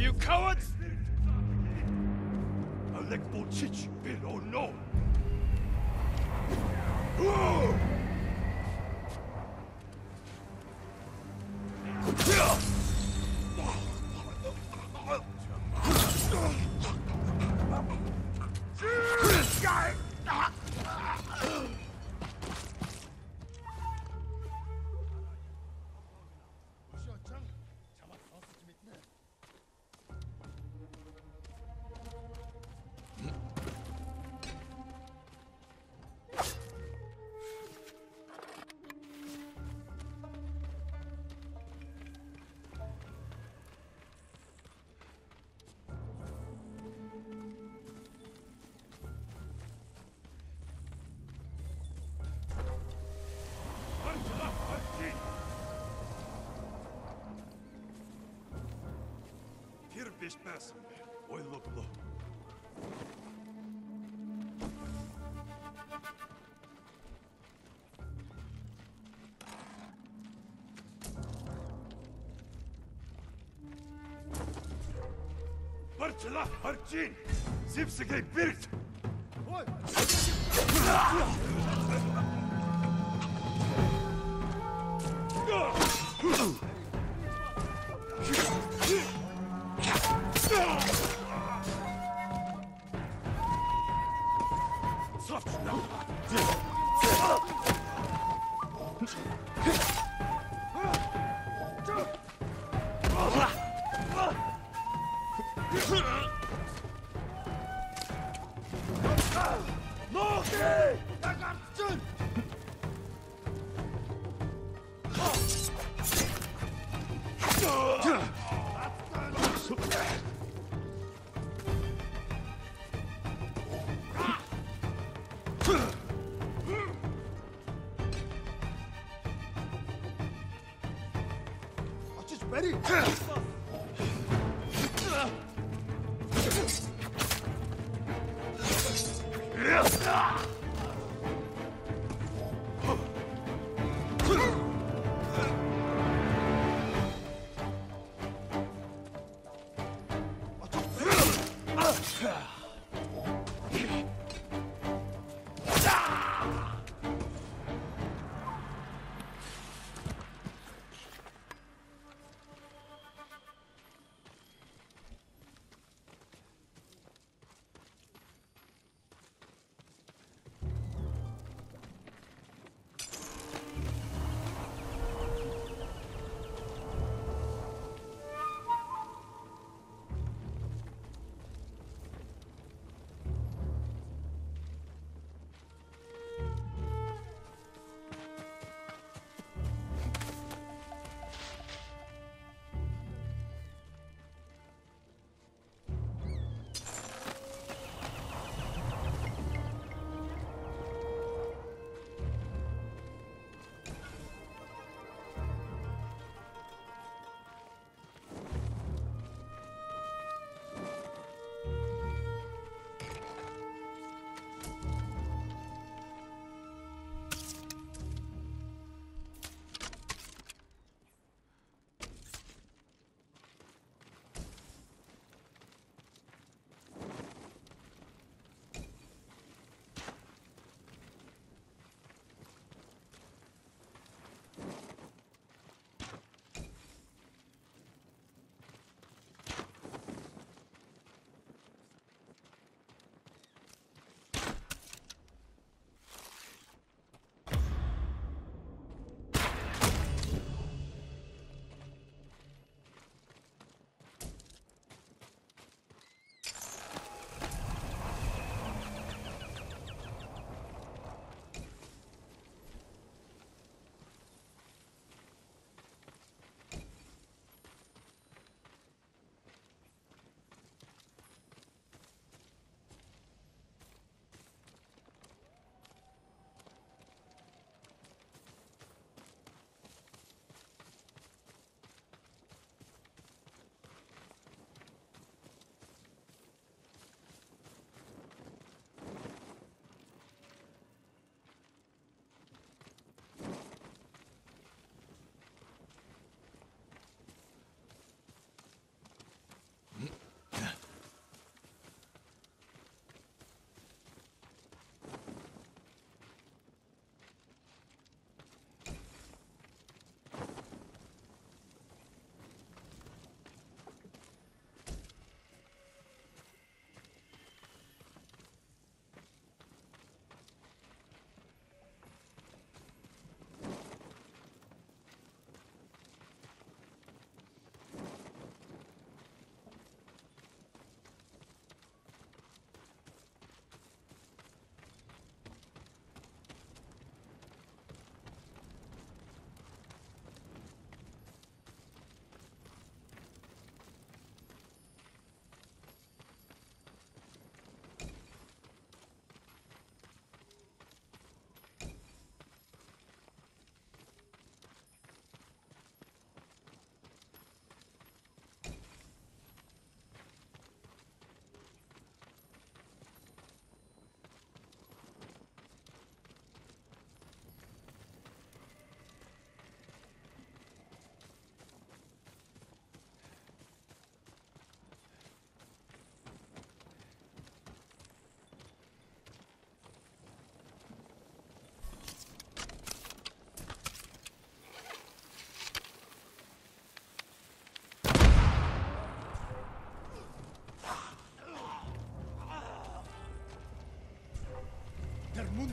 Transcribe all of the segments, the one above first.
you cowards? Alekbo Chich will or oh no. this person. Oyla bula. Harçla harçin! Zipsige birt! Oy! Ah! Ready? Yeah.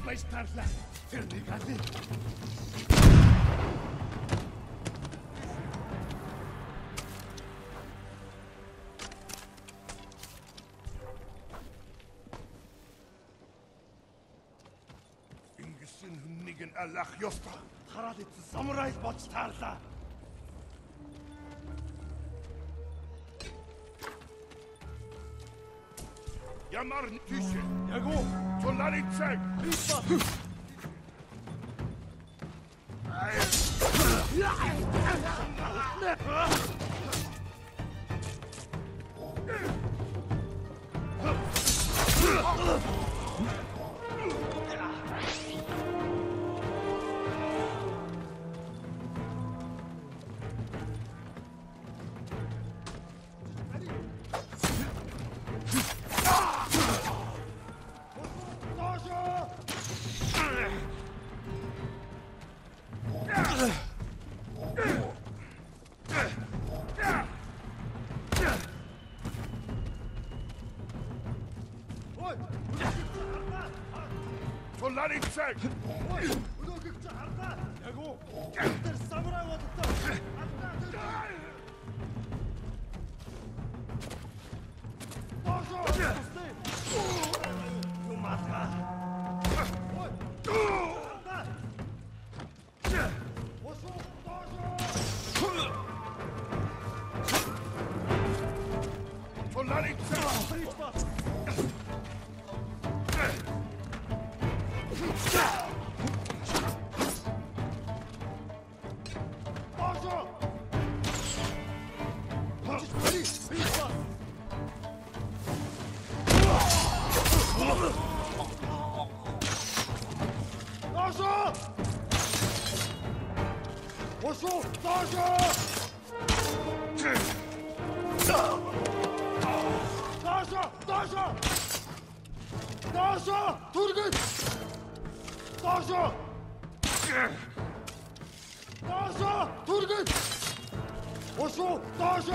Majstärla! Fernigali! Ингэсэн хүннийг нь алах ёстой. Хараад ицсэн самурай болж таарлаа. Ямар тийш. Яг уу. Tolani check! Ugh! For Larry's sake! Savcı! Turgut! Savcı! Savcı! Turgut! Koşu! Savcı!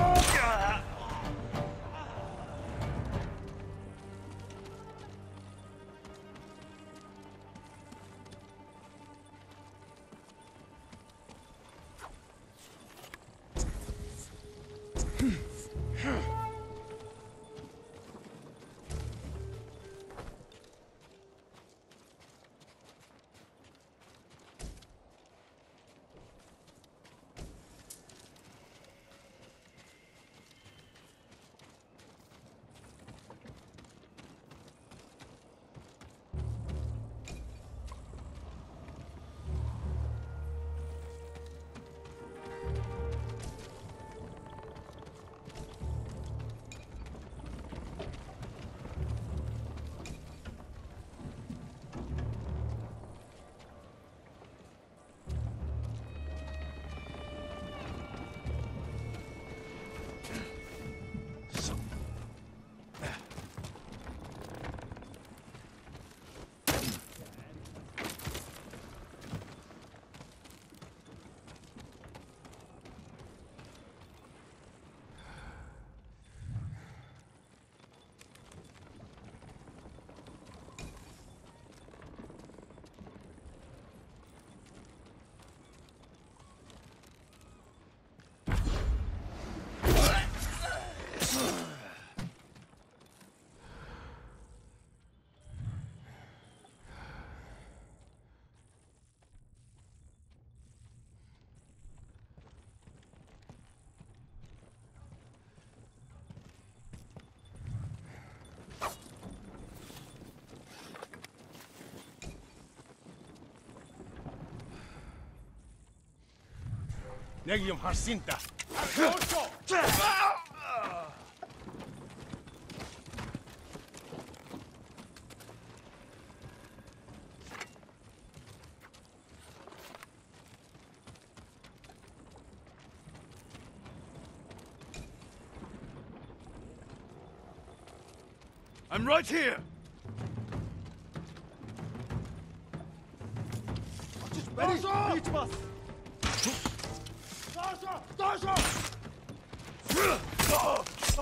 Negium Harsinta. I'm right here! Just ready! Reach us! 是站住是走走